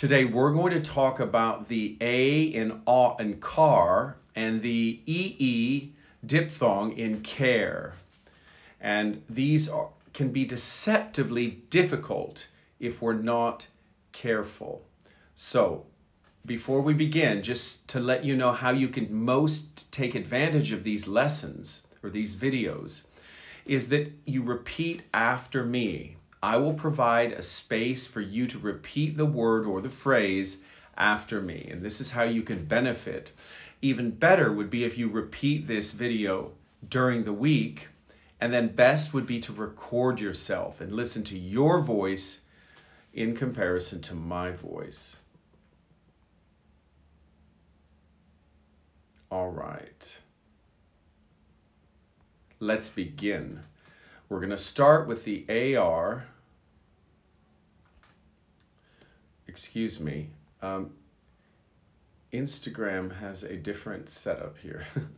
Today we're going to talk about the A in awe and car and the EE diphthong in care. And these are, can be deceptively difficult if we're not careful. So, before we begin, just to let you know how you can most take advantage of these lessons or these videos, is that you repeat after me. I will provide a space for you to repeat the word or the phrase after me. And this is how you can benefit. Even better would be if you repeat this video during the week. And then best would be to record yourself and listen to your voice in comparison to my voice. All right. Let's begin. We're going to start with the AR. Excuse me. Um, Instagram has a different setup here.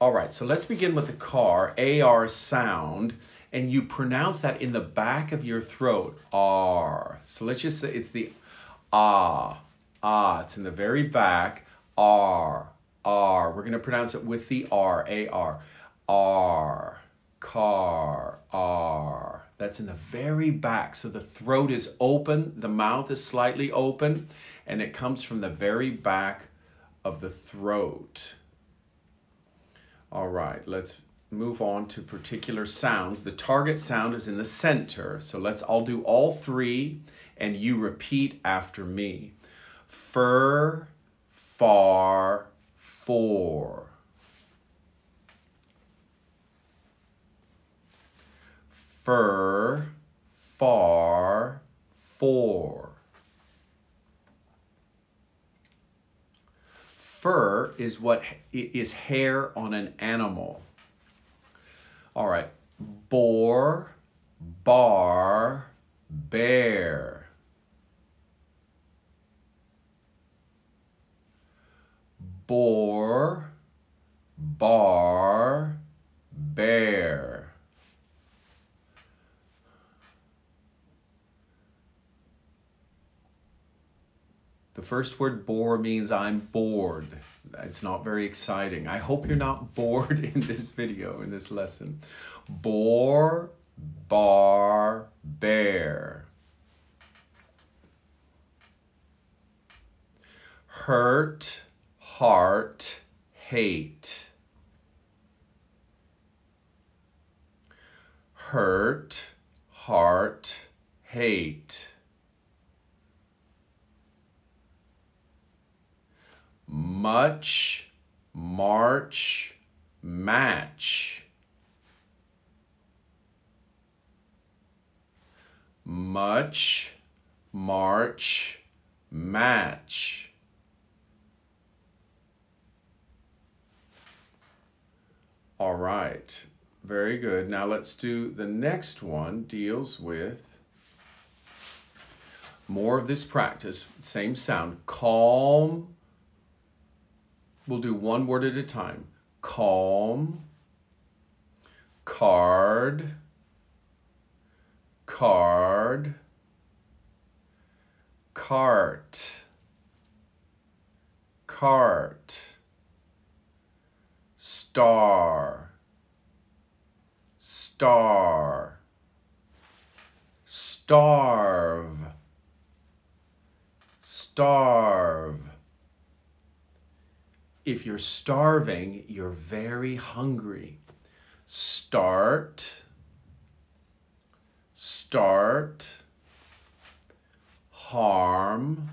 All right, so let's begin with the car, AR sound, and you pronounce that in the back of your throat, R. So let's just say it's the ah, ah, it's in the very back, R, R. We're gonna pronounce it with the R, A-R. R, car, R. That's in the very back. So the throat is open, the mouth is slightly open, and it comes from the very back of the throat. All right, let's move on to particular sounds. The target sound is in the center. So let's I'll do all three and you repeat after me. Fur, far, for. Fur, far, for. Fur is what is hair on an animal. All right, boar, bar, bear. Boar, bar, bear. The first word bore means I'm bored. It's not very exciting. I hope you're not bored in this video, in this lesson. Bore, bar, bear. Hurt, heart, hate. Hurt, heart, hate. much, march, match. Much, march, match. All right, very good. Now let's do the next one deals with more of this practice, same sound, calm, We'll do one word at a time. Calm, card, card, cart, cart, star, star, starve, starve. If you're starving, you're very hungry. Start, start, harm,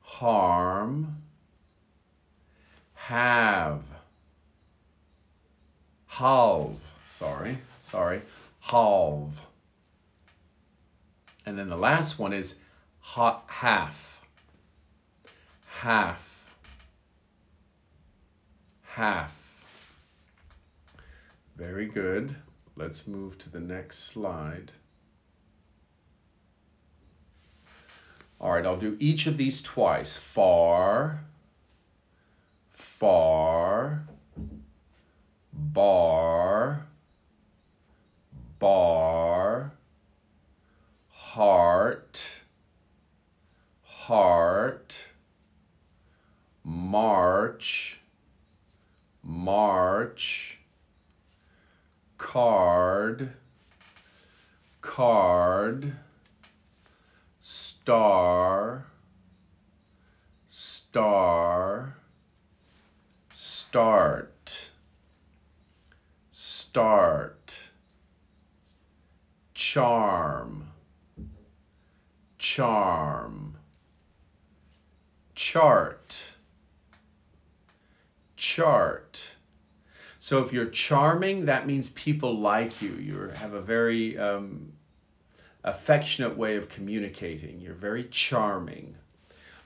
harm, have, halve, sorry, sorry, halve. And then the last one is ha half, half half. Very good. Let's move to the next slide. All right, I'll do each of these twice. Far, far, bar, bar, heart, heart, march, march, card, card, star, star, start, start, charm, charm, chart, chart. So if you're charming, that means people like you. You have a very um, affectionate way of communicating. You're very charming.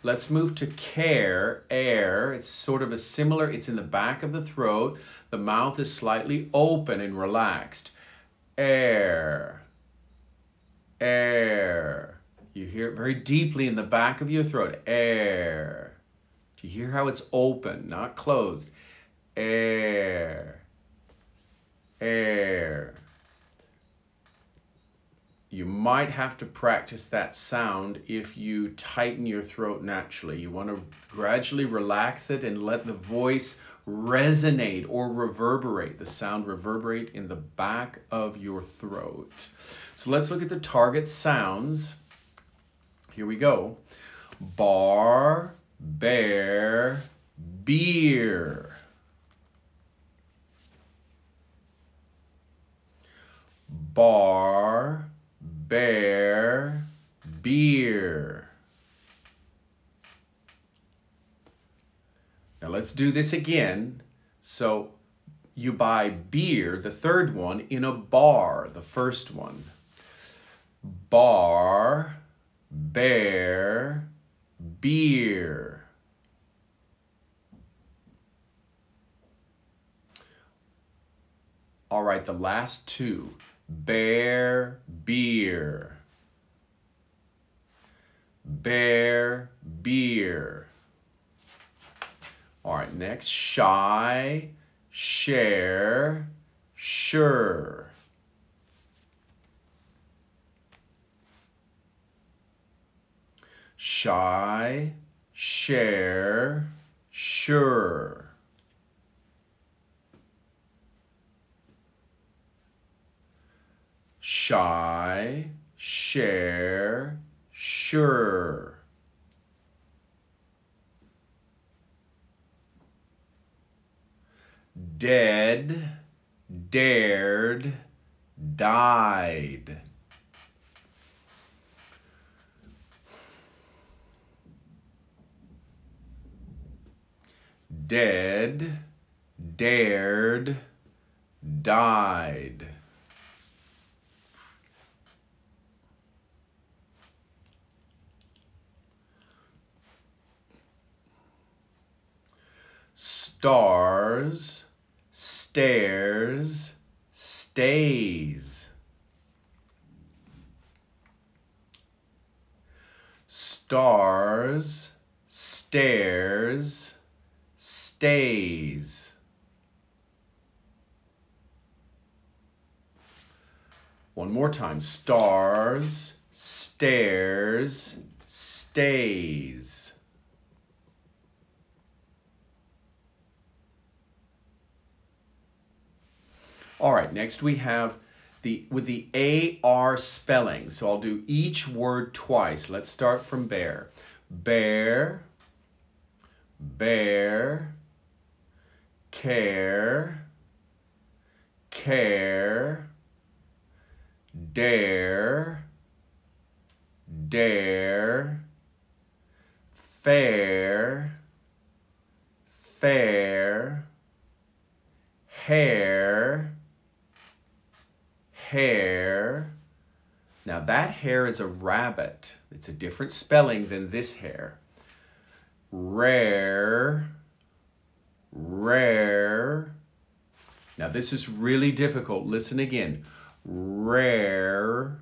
Let's move to care, air. It's sort of a similar, it's in the back of the throat. The mouth is slightly open and relaxed. Air, air. You hear it very deeply in the back of your throat. Air. Do you hear how it's open, not closed? Air, air you might have to practice that sound if you tighten your throat naturally. You want to gradually relax it and let the voice resonate or reverberate, the sound reverberate in the back of your throat. So let's look at the target sounds. Here we go. Bar, bear, beer. Bar, bear, beer. Now let's do this again. So you buy beer, the third one, in a bar, the first one. Bar, bear, beer. All right, the last two bear beer. Bear beer. All right next shy share sure. Shy share sure shy, share, sure. Dead, dared, died. Dead, dared, died. Stars, stairs, stays. Stars, stairs, stays. One more time. Stars, stairs, stays. All right, next we have the with the AR spelling. So I'll do each word twice. Let's start from bear. Bear, bear, care, care, dare, dare, fair, fair, hair, hare. Now that hair is a rabbit. It's a different spelling than this hair. Rare, rare. Now this is really difficult. Listen again. Rare,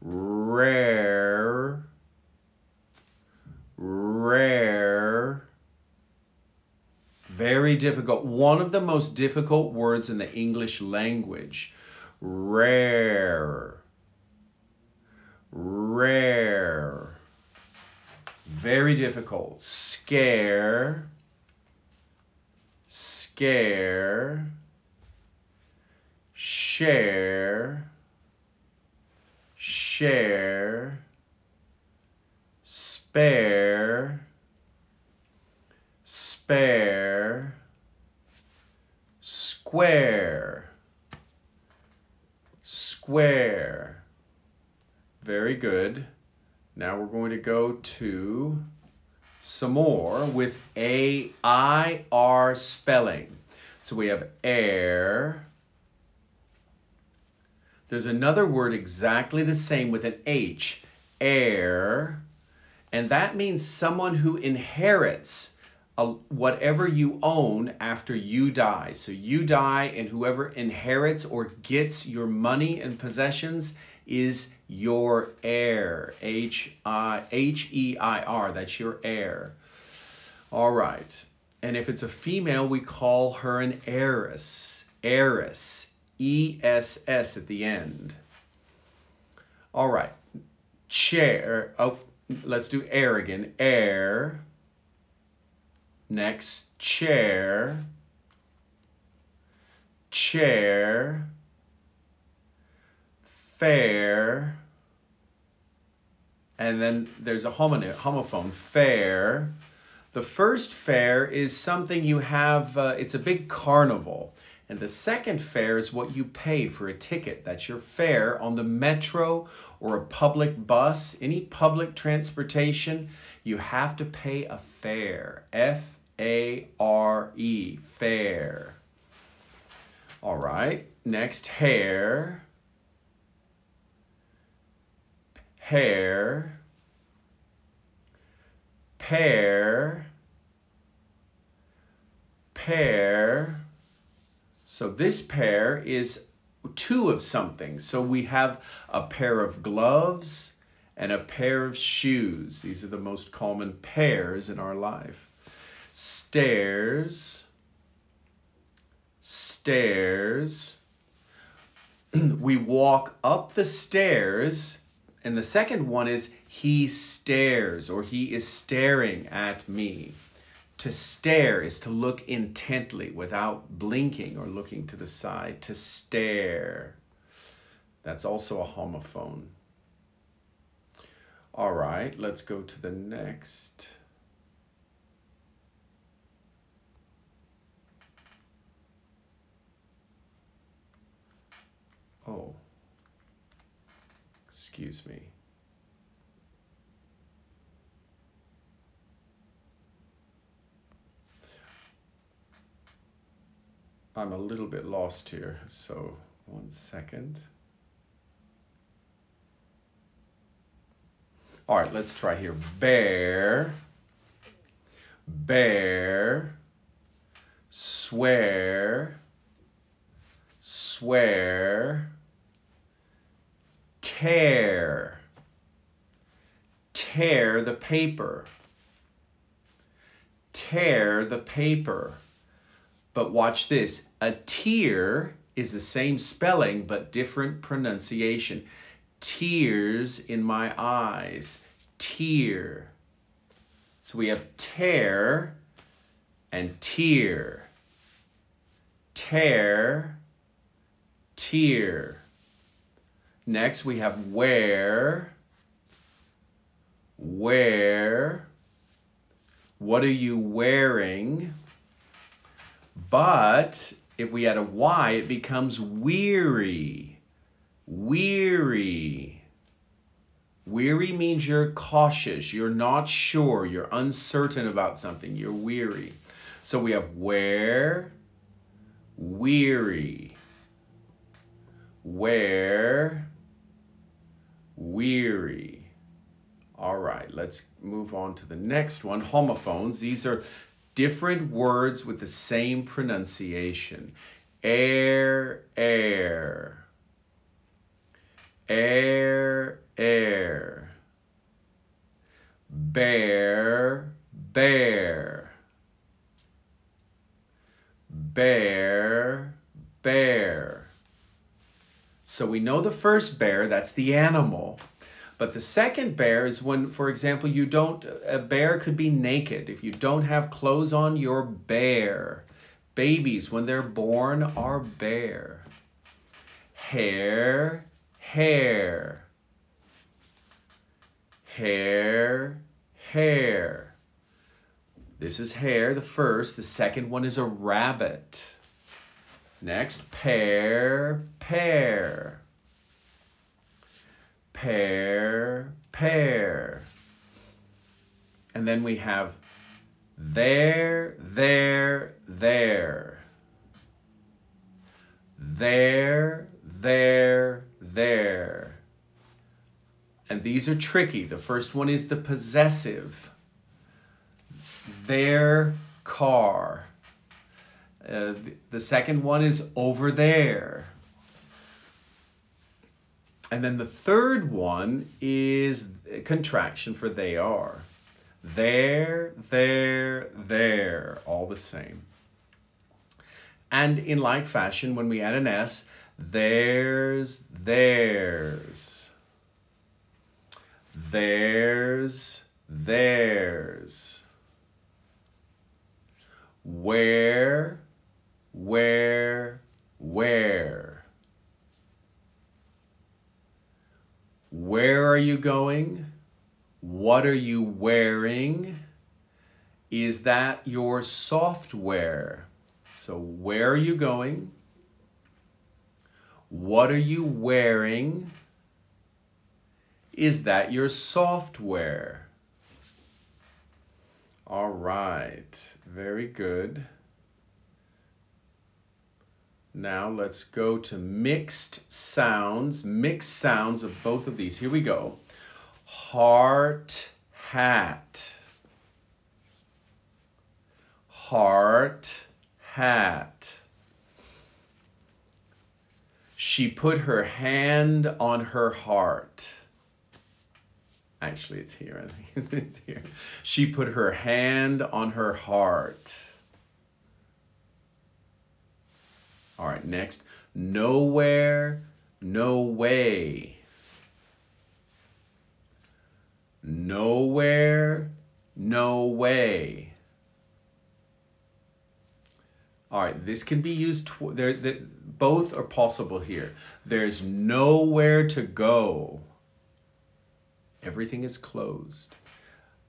rare, rare. Very difficult. One of the most difficult words in the English language. Rare. rare. Very difficult. Scare, scare, share, share, spare, spare, square, square. Very good. Now we're going to go to some more with A-I-R spelling. So we have air. There's another word exactly the same with an H, heir. And that means someone who inherits whatever you own after you die. So you die, and whoever inherits or gets your money and possessions is your heir. H I H E I R. That's your heir. All right. And if it's a female, we call her an heiress. Heiress. E S S at the end. All right. Chair. Oh, let's do air again. Air. Next, chair. Chair fair, and then there's a homophone, fare. The first fair is something you have, uh, it's a big carnival. And the second fare is what you pay for a ticket. That's your fare on the metro or a public bus, any public transportation. You have to pay a fare. F A R E, fare. All right, next, hair. hair, pair, pair. So this pair is two of something. So we have a pair of gloves and a pair of shoes. These are the most common pairs in our life. Stairs, stairs. we walk up the stairs and the second one is he stares or he is staring at me. To stare is to look intently without blinking or looking to the side. To stare. That's also a homophone. All right, let's go to the next. Oh excuse me. I'm a little bit lost here, so one second. All right, let's try here. Bear, bear, swear, swear, tear. Tear the paper. Tear the paper. But watch this. A tear is the same spelling but different pronunciation. Tears in my eyes. Tear. So we have tear and tear. Tear, tear. Next, we have where. Where. What are you wearing? But if we add a Y, it becomes weary. Weary. Weary means you're cautious, you're not sure, you're uncertain about something, you're weary. So we have where, weary. Where, weary. All right, let's move on to the next one. Homophones. These are different words with the same pronunciation. Air, air. Air, air. Bear, bear. Bear, bear. So we know the first bear, that's the animal. But the second bare is when, for example, you don't, a bare could be naked. If you don't have clothes on, you're. Babies, when they're born, are bare. Hair, hair. Hair, hair. This is hair, the first. The second one is a rabbit. Next, pear, pear. Pear, pear. And then we have there, there, there. There, there, there. And these are tricky. The first one is the possessive. Their car. Uh, the second one is over there. And then the third one is contraction for they are. There, there, there, all the same. And in like fashion, when we add an S, there's, theirs. There's, theirs. Where, where, where. Where are you going? What are you wearing? Is that your software? So, where are you going? What are you wearing? Is that your software? All right, very good. Now let's go to mixed sounds, mixed sounds of both of these. Here we go. Heart, hat. Heart, hat. She put her hand on her heart. Actually, it's here. I think it's here. She put her hand on her heart. All right, next. Nowhere, no way. Nowhere, no way. All right, this can be used, there, there, both are possible here. There's nowhere to go. Everything is closed.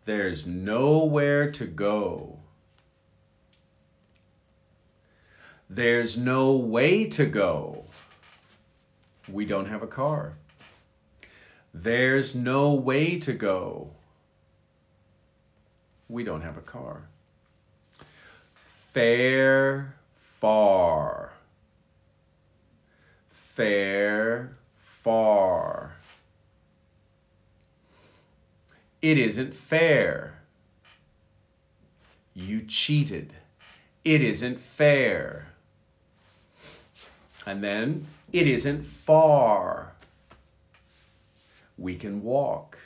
There's nowhere to go. There's no way to go. We don't have a car. There's no way to go. We don't have a car. Fair, far. Fair, far. It isn't fair. You cheated. It isn't fair. And then, it isn't far. We can walk.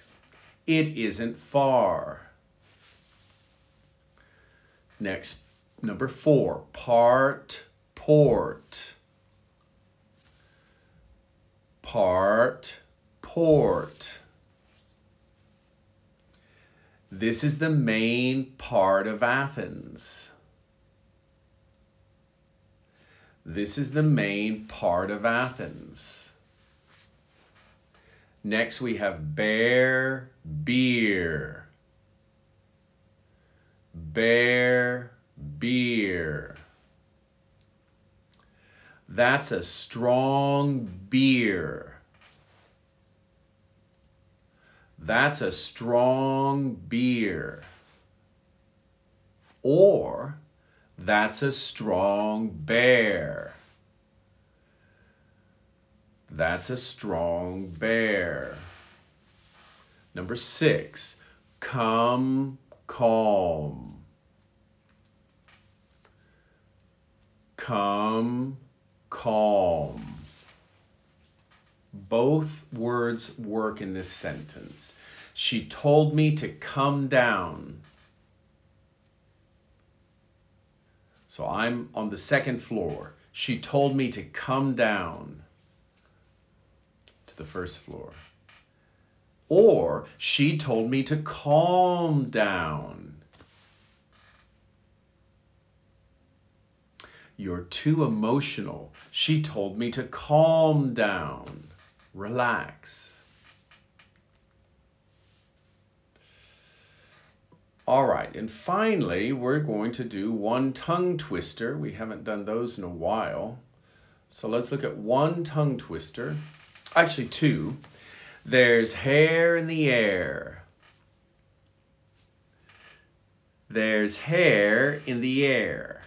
It isn't far. Next, number four, part, port. Part, port. This is the main part of Athens. This is the main part of Athens. Next, we have bear, beer. Bear, beer. That's a strong beer. That's a strong beer. Or, that's a strong bear. That's a strong bear. Number six, come calm. Come calm. Both words work in this sentence. She told me to come down. So I'm on the second floor. She told me to come down to the first floor. Or she told me to calm down. You're too emotional. She told me to calm down. Relax. All right, and finally, we're going to do one tongue twister. We haven't done those in a while. So let's look at one tongue twister. Actually, two. There's hair in the air. There's hair in the air.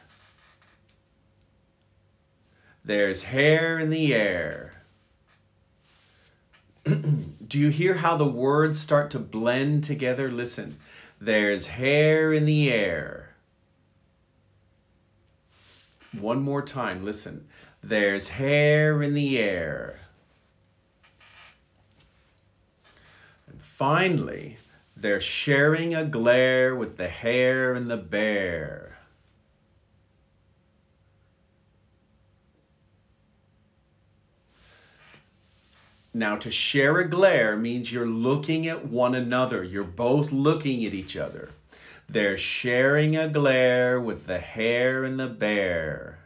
There's hair in the air. Do you hear how the words start to blend together? Listen. There's hair in the air. One more time, listen. There's hair in the air. And finally, they're sharing a glare with the hare and the bear. Now, to share a glare means you're looking at one another. You're both looking at each other. They're sharing a glare with the hare and the bear.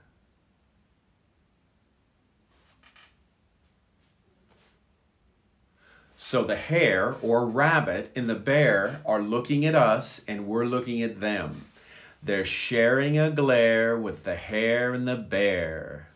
So the hare or rabbit and the bear are looking at us and we're looking at them. They're sharing a glare with the hare and the bear.